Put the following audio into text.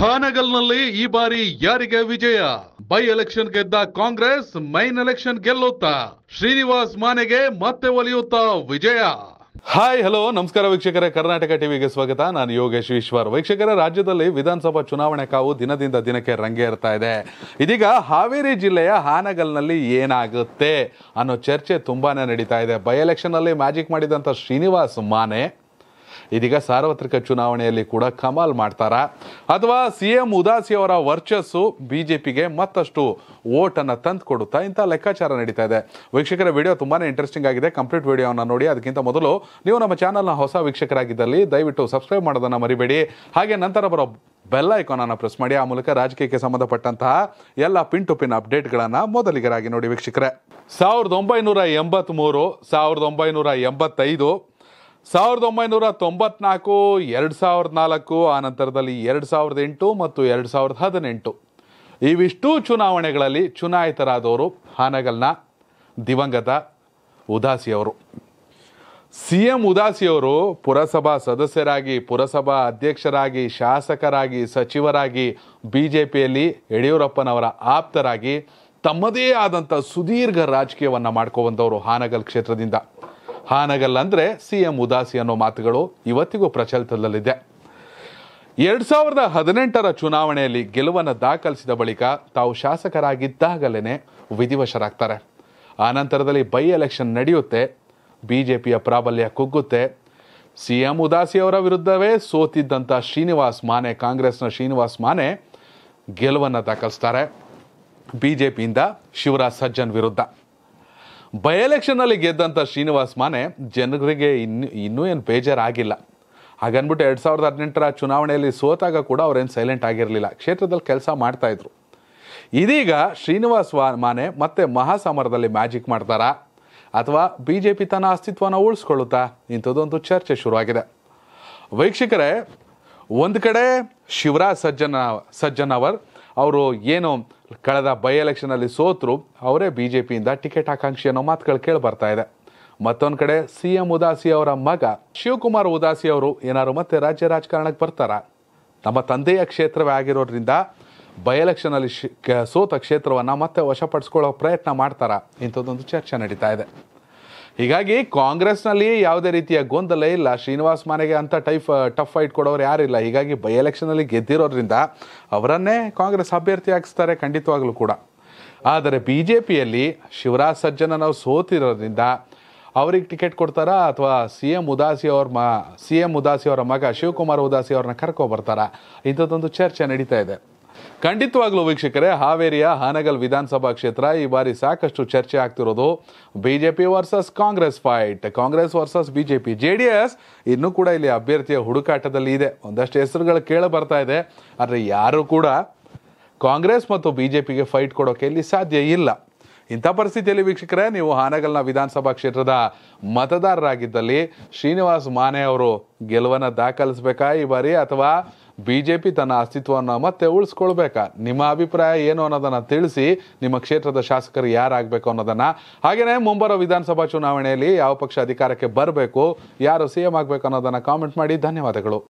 ಹಾನಗಲ್ನಲ್ಲಿ ಈ ಬಾರಿ ಯಾರಿಗೆ ವಿಜಯ? ಬೈ ಎಲೆಕ್ಷನ್ ಗೆದ್ದ ಕಾಂಗ್ರೆಸ್ ಮೈನ್ ಎಲೆಕ್ಷನ್ ಗೆಲ್ಲುತ್ತಾ. ಶ್ರೀನಿವಾಸ್ ಮಾನೆಗೆ ಮತ್ತೆ ಒಲಿಯುತ್ತಾ ವಿಜಯ. ಹಾಯ್ ಹಲೋ ನಮಸ್ಕಾರ ವೀಕ್ಷಕರೇ. ಕರ್ನಾಟಕ ಟಿವಿಗೆ ಸ್ವಾಗತ. ನಾನು ಯೋಗೇಶ್ ಈಶ್ವರ್ ವೀಕ್ಷಕರ, ರಾಜ್ಯದಲ್ಲಿ ವಿಧಾನಸಭಾ ಚುನಾವಣೆ ಕಾವು ದಿನದಿಂದ ದಿನಕ್ಕೆ ರಂಗೇರ್ತಾ ಇದೆ. ಇದೀಗ ಹಾವೇರಿ ಜಿಲ್ಲೆಯ ಹಾನಗಲ್ನಲ್ಲಿ ಏನಾಗುತ್ತೆ ಅನ್ನೋ ಚರ್ಚೆ ತುಂಬಾನೇ ನಡೀತಾ ಇದೆ. ಬೈ ಎಲೆಕ್ಷನ್ ಅಲ್ಲಿ ಮ್ಯಾಜಿಕ್ ಮಾಡಿದಂತ ಶ್ರೀನಿವಾಸ್ ಮಾನೆ ಇದೀಗ ಸಾರ್ವತ್ರಿಕ ಚುನಾವಣೆಯಲ್ಲಿ ಕೂಡ ಕಮಾಲ್ ಮಾಡ್ತಾರಾ. ಅಥವಾ ಸಿ ಎಂ ಉದಾಸಿ ಅವರ ವರ್ಚಸ್ಸು ಬಿಜೆಪಿಗೆ ಮತ್ತಷ್ಟು ವೋಟ್ ಅನ್ನ ತಂದು ಕೊಡುತ್ತಾ ಇಂಥ ಲೆಕ್ಕಾಚಾರ ನಡೀತಾ ಇದೆ. ವೀಕ್ಷಕರ ವಿಡಿಯೋ ತುಂಬಾನೇ ಇಂಟ್ರೆಸ್ಟಿಂಗ್ ಆಗಿದೆ. ಕಂಪ್ಲೀಟ್ ವಿಡಿಯೋನ ನೋಡಿ. ಅದಕ್ಕಿಂತ ಮೊದಲು ನೀವು ನಮ್ಮ ಚಾನಲ್ನ ಹೊಸ ವೀಕ್ಷಕರಾಗಿದ್ದಲ್ಲಿ ದಯವಿಟ್ಟು ಸಬ್ಸ್ಕ್ರೈಬ್ ಮಾಡೋದನ್ನ ಮರಿಬೇಡಿ. ಹಾಗೆ ನಂತರ ಬರೋ ಬೆಲ್ಲ ಐಕಾನ್ ಅನ್ನು ಪ್ರೆಸ್ ಮಾಡಿ. ಆ ಮೂಲಕ ರಾಜಕೀಯಕ್ಕೆ ಸಂಬಂಧಪಟ್ಟಂತಹ ಎಲ್ಲ ಪಿನ್ ಟು ಪಿನ್ ಅಪ್ಡೇಟ್ಗಳನ್ನು ಮೊದಲಿಗರಾಗಿ ನೋಡಿ ವೀಕ್ಷಕರೇ. ಸಾವಿರದ ಒಂಬೈನೂರ ಎಂಬತ್ತ್ಮೂರು ಸಾವಿರದ ಒಂಬೈನೂರ ಎಂಬತ್ತೈದು ಸಾವಿರದ ಒಂಬೈನೂರ ತೊಂಬತ್ನಾಲ್ಕು, ಎರಡು ಸಾವಿರದ ನಾಲ್ಕು, ಆ ನಂತರದಲ್ಲಿ ಎರಡು ಸಾವಿರದ ಎಂಟು ಮತ್ತು ಎರಡು ಸಾವಿರದ ಹದಿನೆಂಟು. ಇವಿಷ್ಟು ಚುನಾವಣೆಗಳಲ್ಲಿ ಚುನಾಯಿತರಾದವರು ಹಾನಗಲ್ನ, ದಿವಂಗತ, ಉದಾಸಿಯವರು. ಸಿ ಎಂ ಉದಾಸಿಯವರು ಪುರಸಭಾ ಸದಸ್ಯರಾಗಿ, ಪುರಸಭಾ ಅಧ್ಯಕ್ಷರಾಗಿ, ಶಾಸಕರಾಗಿ, ಸಚಿವರಾಗಿ ಬಿ ಜೆ ಪಿಯಲ್ಲಿ ಯಡಿಯೂರಪ್ಪನವರ ಆಪ್ತರಾಗಿ ತಮ್ಮದೇ ಆದಂಥ ಸುದೀರ್ಘ ರಾಜಕೀಯವನ್ನು ಮಾಡ್ಕೊಬಂದವರು ಹಾನಗಲ್ ಕ್ಷೇತ್ರದಿಂದ. ಹಾನಗಲ್ ಅಂದರೆ ಸಿ ಎಂ ಉದಾಸಿ ಅನ್ನೋ ಮಾತುಗಳು ಇವತ್ತಿಗೂ ಪ್ರಚಲಿತದಲ್ಲಿದೆ. ಎರಡ್ ಸಾವಿರದ ಹದಿನೆಂಟರ ಚುನಾವಣೆಯಲ್ಲಿ ಗೆಲುವನ್ನು ದಾಖಲಿಸಿದ ಬಳಿಕ ತಾವು ಶಾಸಕರಾಗಿದ್ದಾಗಲೇ ವಿಧಿವಶರಾಗ್ತಾರೆ. ಆ ನಂತರದಲ್ಲಿ ಬೈ ಎಲೆಕ್ಷನ್ ನಡೆಯುತ್ತೆ ಬಿ ಜೆ ಪಿಯ ಪ್ರಾಬಲ್ಯ ಕುಗ್ಗುತ್ತೆ ಸಿ ಎಂ ಉದಾಸಿಯವರ ವಿರುದ್ಧವೇ ಸೋತಿದ್ದಂಥ ಶ್ರೀನಿವಾಸ್ ಮಾನೆ, ಕಾಂಗ್ರೆಸ್ನ ಶ್ರೀನಿವಾಸ್ ಮಾನೆ ಗೆಲುವನ್ನು ದಾಖಲಿಸ್ತಾರೆ. ಬಿ ಜೆ ಪಿಯಿಂದ ಶಿವರಾಜ್ ಸಜ್ಜನ್ ವಿರುದ್ಧ. ಬೈ ಎಲೆಕ್ಷನ್ನಲ್ಲಿ ಗೆದ್ದಂಥ ಶ್ರೀನಿವಾಸ್ ಮಾನೆ ಜನರಿಗೆ ಇನ್ನು, ಇನ್ನೂ ಏನು ಬೇಜಾರಾಗಿಲ್ಲ. ಹಾಗನ್ಬಿಟ್ಟು ಎರಡು ಸಾವಿರದ ಹದಿನೆಂಟರ ಚುನಾವಣೆಯಲ್ಲಿ ಸೋತಾಗ ಕೂಡ ಅವ್ರೇನು ಸೈಲೆಂಟ್ ಆಗಿರಲಿಲ್ಲ. ಕ್ಷೇತ್ರದಲ್ಲಿ ಕೆಲಸ ಮಾಡ್ತಾಯಿದ್ರು ಇದೀಗ ಶ್ರೀನಿವಾಸ್ ಮಾನೆ ಮತ್ತೆ ಮಹಾಸಮರದಲ್ಲಿ ಮ್ಯಾಜಿಕ್ ಮಾಡ್ತಾರಾ? ಅಥವಾ ಬಿ ಜೆ ಪಿ ತನ್ನ ಅಸ್ತಿತ್ವನ ಉಳಿಸ್ಕೊಳ್ಳುತ್ತಾ? ಇಂಥದ್ದೊಂದು ಚರ್ಚೆ ಶುರುವಾಗಿದೆ. ವೀಕ್ಷಕರೇ, ಒಂದು ಕಡೆ ಶಿವರಾಜ್ ಸಜ್ಜನ ಸಜ್ಜನ್ ಅವರ್ ಅವರು ಏನು ಕಳೆದ ಬೈ ಎಲೆಕ್ಷನಲ್ಲಿ ಸೋತರು, ಅವರೇ ಬಿ ಜೆ ಪಿಯಿಂದ ಟಿಕೆಟ್ ಆಕಾಂಕ್ಷಿ ಅನ್ನೋ ಮಾತುಗಳು ಕೇಳಿ ಬರ್ತಾ ಇದೆ. ಮತ್ತೊಂದು ಕಡೆ ಸಿ ಎಂ ಉದಾಸಿ ಅವರ ಮಗ ಶಿವಕುಮಾರ್ ಉದಾಸಿ ಅವರು ಏನಾದ್ರು ಮತ್ತೆ ರಾಜ್ಯ ರಾಜಕಾರಣಕ್ಕೆ ಬರ್ತಾರ? ನಮ್ಮ ತಂದೆಯ ಕ್ಷೇತ್ರವೇ ಆಗಿರೋದ್ರಿಂದ ಬೈ ಎಲೆಕ್ಷನಲ್ಲಿ ಸೋತ ಕ್ಷೇತ್ರವನ್ನು ಮತ್ತೆ ವಶಪಡಿಸ್ಕೊಳ್ಳೋ ಪ್ರಯತ್ನ ಮಾಡ್ತಾರಾ? ಇಂಥದ್ದೊಂದು ಚರ್ಚೆ ನಡೀತಾ ಇದೆ. ಹೀಗಾಗಿ ಕಾಂಗ್ರೆಸ್ನಲ್ಲಿ ಯಾವುದೇ ರೀತಿಯ ಗೊಂದಲ ಇಲ್ಲ. ಶ್ರೀನಿವಾಸ್ ಮಾನೆಗೆ ಅಂತ ಟೈಫ್, ಟಫ್ ಫೈಟ್ ಕೊಡೋರು ಯಾರಿಲ್ಲ ಹೀಗಾಗಿ ಬೈ ಎಲೆಕ್ಷನಲ್ಲಿ ಗೆದ್ದಿರೋದ್ರಿಂದ ಅವರನ್ನೇ ಕಾಂಗ್ರೆಸ್ ಅಭ್ಯರ್ಥಿ ಹಾಕಿಸ್ತಾರೆ ಖಂಡಿತವಾಗಲೂ ಕೂಡ. ಆದರೆ ಬಿ ಜೆ ಪಿಯಲ್ಲಿ ಶಿವರಾಜ್ ಸಜ್ಜನ ನಾವು ಸೋತಿರೋದ್ರಿಂದ ಅವ್ರಿಗೆ ಟಿಕೆಟ್ ಕೊಡ್ತಾರಾ ಅಥವಾ ಸಿ ಎಂ ಉದಾಸಿ ಅವ್ರ ಮ, ಸಿ ಎಂ ಉದಾಸಿ ಅವರ ಮಗ ಶಿವಕುಮಾರ್ ಉದಾಸಿ ಅವ್ರನ್ನ ಕರ್ಕೊಬರ್ತಾರಾ? ಇಂಥದ್ದೊಂದು ಚರ್ಚೆ ನಡೀತಾ ಇದೆ. ಖಂಡಿತವಾಗ್ಲೂ ವೀಕ್ಷಕರೇ, ಹಾವೇರಿಯ ಹಾನಗಲ್ ವಿಧಾನಸಭಾ ಕ್ಷೇತ್ರ ಈ ಬಾರಿ ಸಾಕಷ್ಟು ಚರ್ಚೆ ಆಗ್ತಿರೋದು BJP versus Congress fight Congress versus BJP yes ಇನ್ನೂ ಕೂಡ ಇಲ್ಲಿ ಅಭ್ಯರ್ಥಿಯ ಹುಡುಕಾಟದಲ್ಲಿ ಇದೆ. ಒಂದಷ್ಟು ಹೆಸರುಗಳು ಕೇಳ ಬರ್ತಾ ಇದೆ. ಆದರೆ ಯಾರು ಕೂಡ ಕಾಂಗ್ರೆಸ್ ಮತ್ತು ಬಿಜೆಪಿಗೆ ಫೈಟ್ ಕೊಡೋಕೆ ಇಲ್ಲಿ ಸಾಧ್ಯ ಇಲ್ಲ. ಇಂಥ ಪರಿಸ್ಥಿತಿಯಲ್ಲಿ ವೀಕ್ಷಕರೇ, ನೀವು ಹಾನಗಲ್ನ ವಿಧಾನಸಭಾ ಕ್ಷೇತ್ರದ ಮತದಾರರಾಗಿದ್ದಲ್ಲಿ ಶ್ರೀನಿವಾಸ್ ಮಾನೆ ಅವರು ಗೆಲುವನ್ನು ದಾಖಲಿಸಬೇಕಾ ಈ ಬಾರಿ ಅಥವಾ ಬಿಜೆಪಿ ತನ್ನ ಅಸ್ತಿತ್ವವನ್ನು ಮತ್ತೆ ಉಳಿಸ್ಕೊಳ್ಬೇಕಾ? ನಿಮ್ಮ ಅಭಿಪ್ರಾಯ ಏನು ಅನ್ನೋದನ್ನ ತಿಳಿಸಿ ನಿಮ್ಮ ಕ್ಷೇತ್ರದ ಶಾಸಕರು ಯಾರಾಗಬೇಕು ಅನ್ನೋದನ್ನ. ಹಾಗೆಯೇ ಮುಂಬರುವ ವಿಧಾನಸಭಾ ಚುನಾವಣೆಯಲ್ಲಿ ಯಾವ ಪಕ್ಷ ಅಧಿಕಾರಕ್ಕೆ ಬರಬೇಕು, ಯಾರು ಸಿ ಎಂ ಆಗಬೇಕು ಅನ್ನೋದನ್ನ ಕಾಮೆಂಟ್ ಮಾಡಿ. ಧನ್ಯವಾದಗಳು.